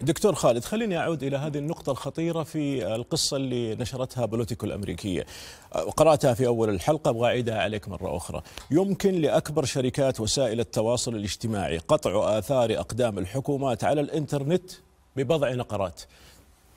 دكتور خالد خليني أعود إلى هذه النقطة الخطيرة في القصة اللي نشرتها بوليتيكو الأمريكية. قرأتها في أول الحلقة أبغى أعيدها عليك مرة أخرى. يمكن لأكبر شركات وسائل التواصل الاجتماعي قطع آثار أقدام الحكومات على الإنترنت ببضع نقرات.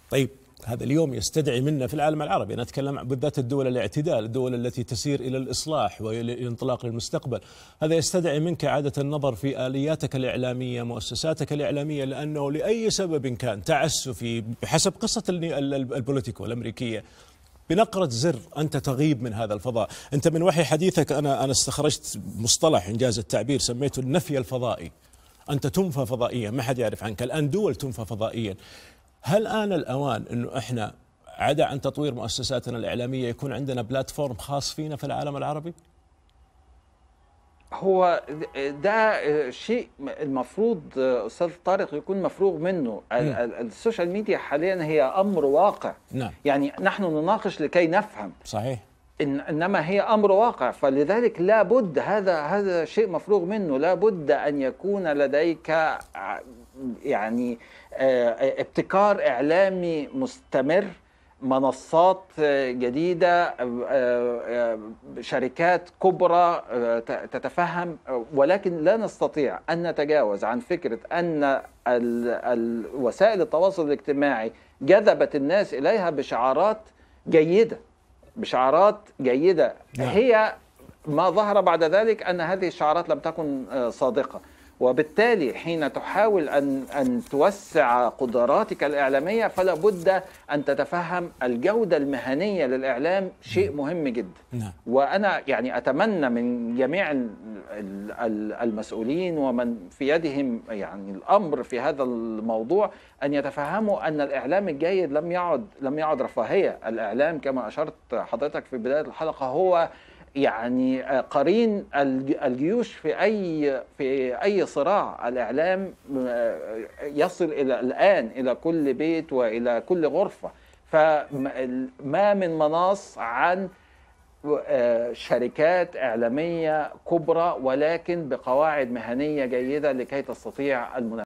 طيب هذا اليوم يستدعي منا في العالم العربي. أنا أتكلم بالذات الدول الاعتدال الدول التي تسير إلى الإصلاح والانطلاق للمستقبل. هذا يستدعي منك إعادة النظر في آلياتك الإعلامية مؤسساتك الإعلامية لأنه لأي سبب كان تعسفي بحسب قصة البوليتيكو الأمريكية بنقرة زر أنت تغيب من هذا الفضاء. أنت من وحي حديثك أنا أنا استخرجت مصطلح إن جاز التعبير سميته النفي الفضائي. أنت تنفى فضائيا ما حد يعرف عنك. الآن دول تنفى فضائيا. هل آن الأوان أنه إحنا عدا عن تطوير مؤسساتنا الإعلامية يكون عندنا platform خاص فينا في العالم العربي؟ هو ده شيء المفروض أستاذ طارق يكون مفروغ منه. ال social media حاليا هي أمر واقع. نعم. يعني نحن نناقش لكي نفهم. صحيح. إن إنما هي أمر واقع. فلذلك لابد هذا هذا شيء مفروغ منه. لابد أن يكون لديك يعني ابتكار إعلامي مستمر منصات جديدة شركات كبرى تتفهم ولكن لا نستطيع أن نتجاوز عن فكرة أن وسائل التواصل الاجتماعي جذبت الناس إليها بشعارات جيدة. بشعارات جيدة. هي ما ظهر بعد ذلك أن هذه الشعارات لم تكن صادقة. وبالتالي حين تحاول أن أن توسع قدراتك الإعلامية فلا بد أن تتفهم الجودة المهنية للإعلام شيء مهم جدا. نعم. وأنا يعني أتمنى من جميع المسؤولين ومن في يدهم يعني الأمر في هذا الموضوع أن يتفهموا أن الإعلام الجيد لم يعد لم يعد رفاهية. الإعلام كما أشرت حضرتك في بداية الحلقة هو يعني قرين الجيوش في أي في أي صراع الإعلام يصل إلى الآن إلى كل بيت وإلى كل غرفة. فما من مناص عن شركات إعلامية كبرى ولكن بقواعد مهنية جيدة لكي تستطيع المنافسة.